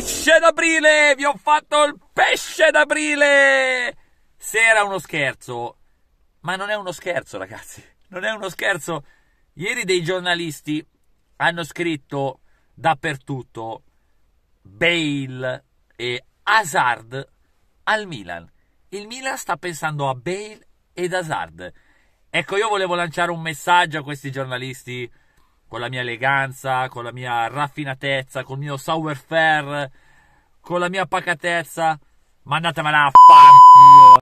pesce d'aprile! Vi ho fatto il pesce d'aprile! Se era uno scherzo, ma non è uno scherzo, ragazzi, non è uno scherzo. Ieri dei giornalisti hanno scritto dappertutto Bale e Hazard al Milan. Il Milan sta pensando a Bale ed Hazard. Ecco, io volevo lanciare un messaggio a questi giornalisti con la mia eleganza, con la mia raffinatezza, con il mio savoir faire, con la mia pacatezza. Mandatevela a fanculo